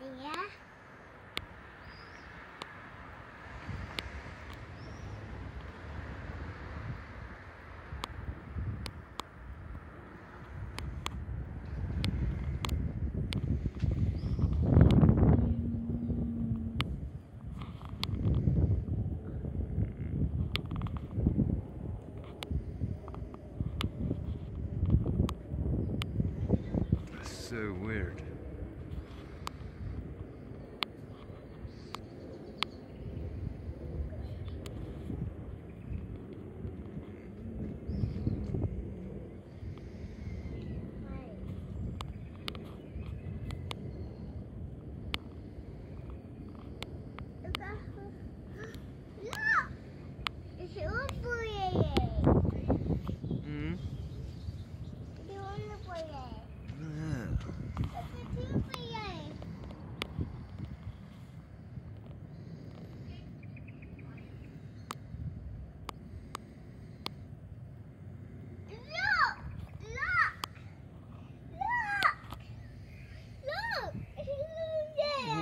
Yeah. So weird.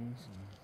things. And mm.